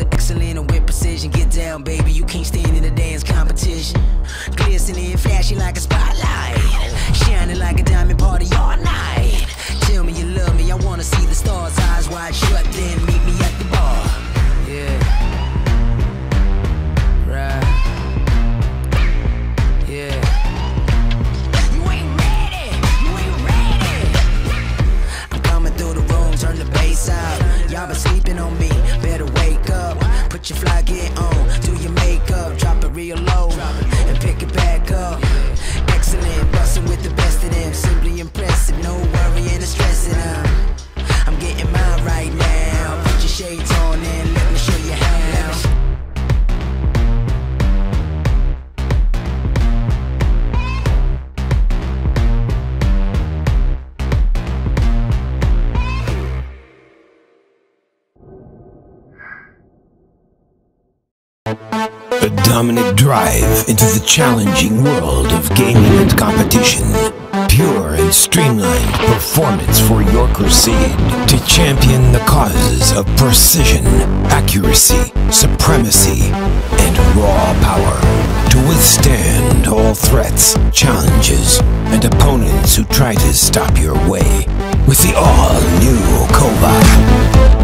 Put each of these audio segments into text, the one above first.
are excellent and with precision. Get down, baby. Drive into the challenging world of gaming and competition. Pure and streamlined performance for your crusade to champion the causes of precision, accuracy, supremacy, and raw power. To withstand all threats, challenges, and opponents who try to stop your way. With the all-new Kova.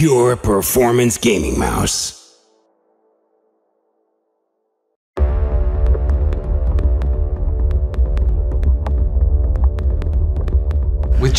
Pure performance gaming mouse.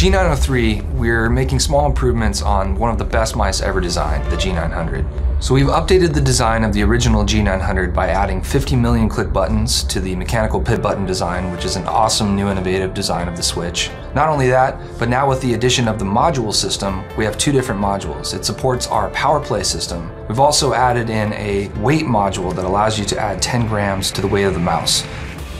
G903, we're making small improvements on one of the best mice ever designed, the G900. So we've updated the design of the original G900 by adding 50 million click buttons to the mechanical pit button design, which is an awesome new innovative design of the Switch. Not only that, but now with the addition of the module system, we have two different modules. It supports our power play system. We've also added in a weight module that allows you to add 10 grams to the weight of the mouse.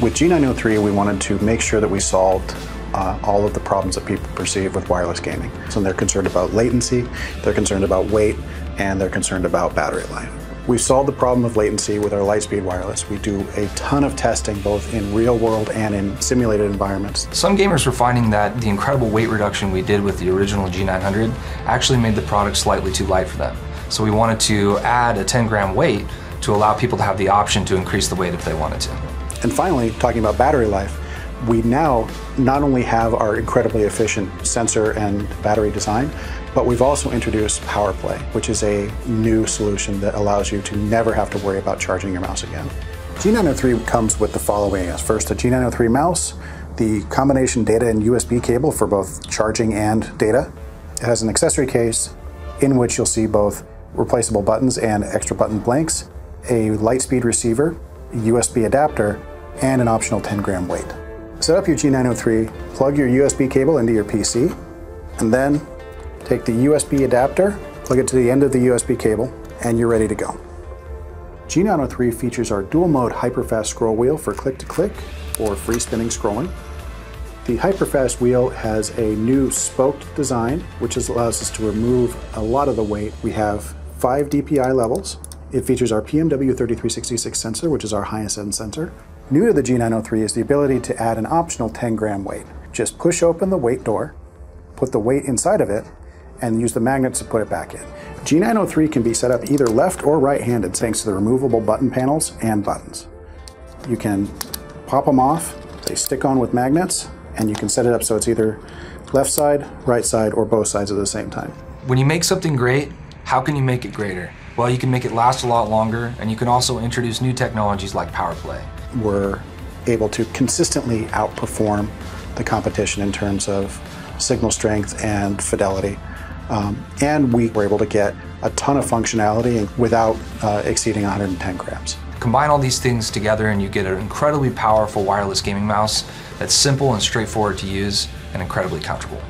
With G903, we wanted to make sure that we solved uh, all of the problems that people perceive with wireless gaming. So they're concerned about latency, they're concerned about weight, and they're concerned about battery life. We've solved the problem of latency with our Lightspeed Wireless. We do a ton of testing both in real world and in simulated environments. Some gamers were finding that the incredible weight reduction we did with the original G900 actually made the product slightly too light for them. So we wanted to add a 10 gram weight to allow people to have the option to increase the weight if they wanted to. And finally, talking about battery life, we now not only have our incredibly efficient sensor and battery design, but we've also introduced PowerPlay, which is a new solution that allows you to never have to worry about charging your mouse again. G903 comes with the following as first a G903 mouse, the combination data and USB cable for both charging and data. It has an accessory case in which you'll see both replaceable buttons and extra button blanks, a Lightspeed receiver, a USB adapter, and an optional 10 gram weight. Set up your G903, plug your USB cable into your PC, and then take the USB adapter, plug it to the end of the USB cable, and you're ready to go. G903 features our dual mode hyperfast scroll wheel for click to click or free spinning scrolling. The hyperfast wheel has a new spoked design, which allows us to remove a lot of the weight. We have five DPI levels. It features our PMW3366 sensor, which is our highest end sensor. New to the G903 is the ability to add an optional 10 gram weight. Just push open the weight door, put the weight inside of it, and use the magnets to put it back in. G903 can be set up either left or right-handed thanks to the removable button panels and buttons. You can pop them off, they stick on with magnets, and you can set it up so it's either left side, right side, or both sides at the same time. When you make something great, how can you make it greater? Well, you can make it last a lot longer, and you can also introduce new technologies like PowerPlay. We're able to consistently outperform the competition in terms of signal strength and fidelity. Um, and we were able to get a ton of functionality without uh, exceeding 110 grams. Combine all these things together and you get an incredibly powerful wireless gaming mouse that's simple and straightforward to use and incredibly comfortable.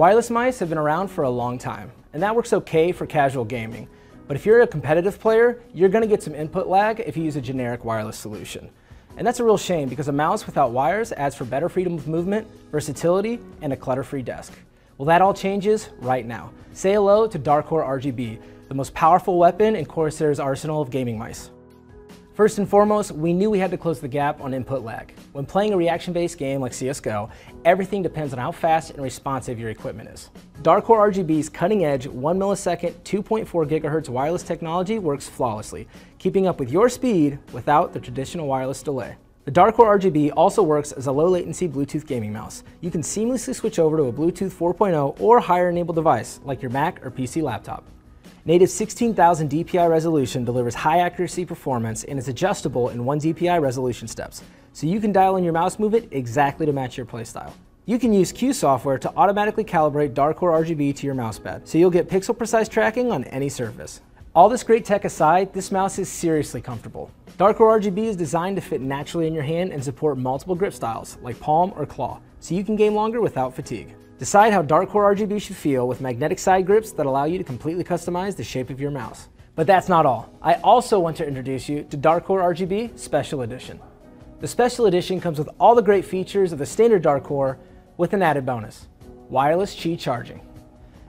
Wireless mice have been around for a long time, and that works okay for casual gaming. But if you're a competitive player, you're going to get some input lag if you use a generic wireless solution. And that's a real shame because a mouse without wires adds for better freedom of movement, versatility, and a clutter-free desk. Well, that all changes right now. Say hello to Darkcore RGB, the most powerful weapon in Corsair's arsenal of gaming mice. First and foremost, we knew we had to close the gap on input lag. When playing a reaction-based game like CSGO, everything depends on how fast and responsive your equipment is. Darkcore RGB's cutting-edge 1 millisecond 2.4 gigahertz wireless technology works flawlessly, keeping up with your speed without the traditional wireless delay. The Darkcore RGB also works as a low latency Bluetooth gaming mouse. You can seamlessly switch over to a Bluetooth 4.0 or higher enabled device like your Mac or PC laptop. Native 16,000 DPI resolution delivers high accuracy performance and is adjustable in 1 DPI resolution steps, so you can dial in your mouse movement exactly to match your playstyle. You can use Q software to automatically calibrate Darkcore RGB to your mousepad, so you'll get pixel precise tracking on any surface. All this great tech aside, this mouse is seriously comfortable. Darkcore RGB is designed to fit naturally in your hand and support multiple grip styles, like palm or claw, so you can game longer without fatigue. Decide how Darkcore RGB should feel with magnetic side grips that allow you to completely customize the shape of your mouse. But that's not all. I also want to introduce you to Darkcore RGB Special Edition. The Special Edition comes with all the great features of the standard Darkcore with an added bonus, wireless Qi charging.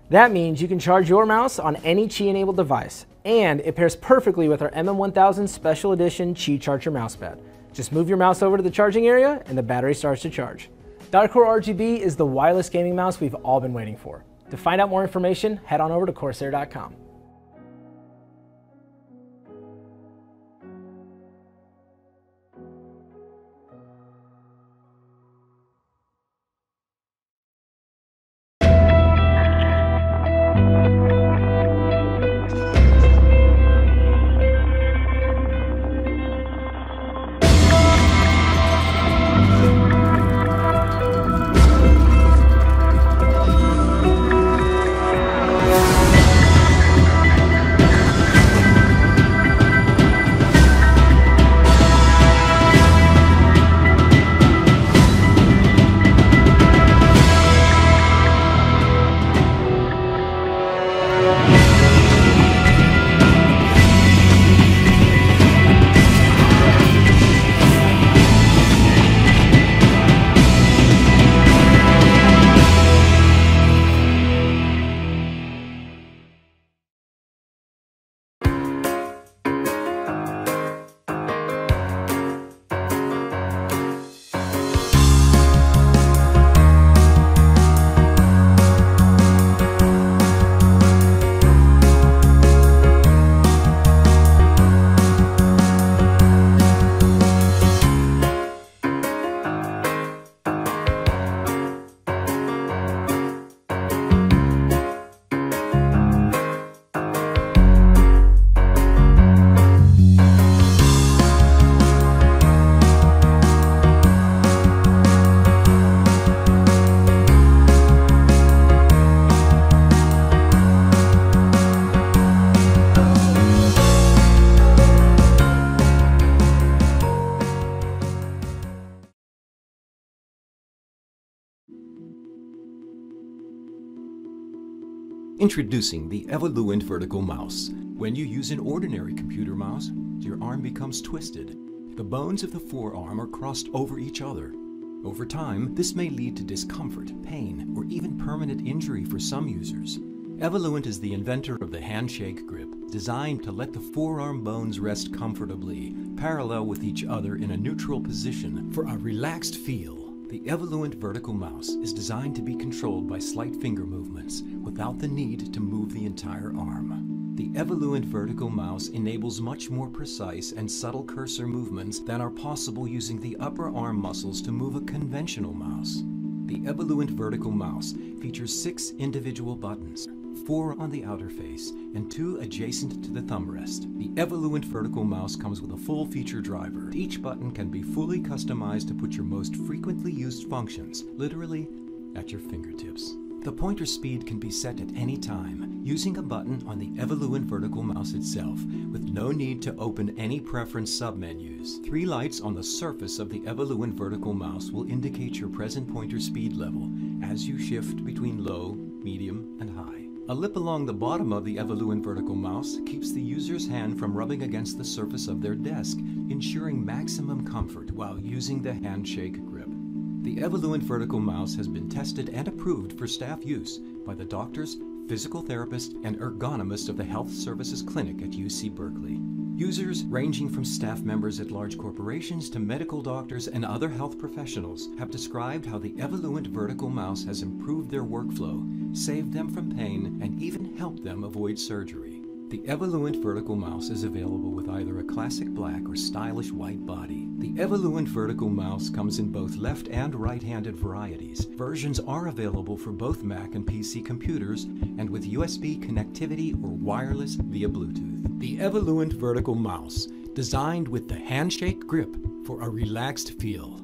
That means you can charge your mouse on any Qi-enabled device, and it pairs perfectly with our MM1000 Special Edition Qi Charger mousepad. Just move your mouse over to the charging area and the battery starts to charge. Darkcore RGB is the wireless gaming mouse we've all been waiting for. To find out more information, head on over to Corsair.com. Introducing the Evoluent Vertical Mouse. When you use an ordinary computer mouse, your arm becomes twisted. The bones of the forearm are crossed over each other. Over time, this may lead to discomfort, pain, or even permanent injury for some users. Evoluent is the inventor of the handshake grip, designed to let the forearm bones rest comfortably, parallel with each other in a neutral position for a relaxed feel. The Evoluent Vertical Mouse is designed to be controlled by slight finger movements without the need to move the entire arm. The Evoluent Vertical Mouse enables much more precise and subtle cursor movements than are possible using the upper arm muscles to move a conventional mouse. The Evoluent Vertical Mouse features six individual buttons, four on the outer face, and two adjacent to the thumb rest. The Evoluent Vertical Mouse comes with a full feature driver. Each button can be fully customized to put your most frequently used functions, literally, at your fingertips. The pointer speed can be set at any time using a button on the Evoluent Vertical Mouse itself with no need to open any preference submenus. Three lights on the surface of the Evoluent Vertical Mouse will indicate your present pointer speed level as you shift between low, medium, and high. A lip along the bottom of the Evoluent Vertical Mouse keeps the user's hand from rubbing against the surface of their desk, ensuring maximum comfort while using the handshake grip. The Evoluent Vertical Mouse has been tested and approved for staff use by the doctors, physical therapist and ergonomist of the Health Services Clinic at UC Berkeley. Users ranging from staff members at large corporations to medical doctors and other health professionals have described how the Evoluent Vertical Mouse has improved their workflow, saved them from pain, and even helped them avoid surgery. The Evoluent Vertical Mouse is available with either a classic black or stylish white body. The Evoluent Vertical Mouse comes in both left and right-handed varieties. Versions are available for both Mac and PC computers and with USB connectivity or wireless via Bluetooth. The Evoluent Vertical Mouse, designed with the handshake grip for a relaxed feel.